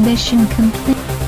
Mission complete.